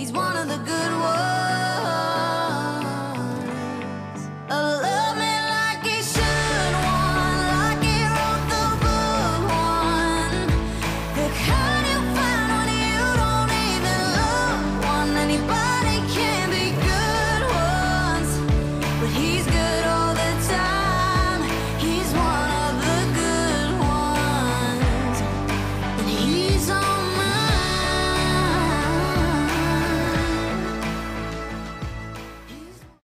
He's one of the good ones.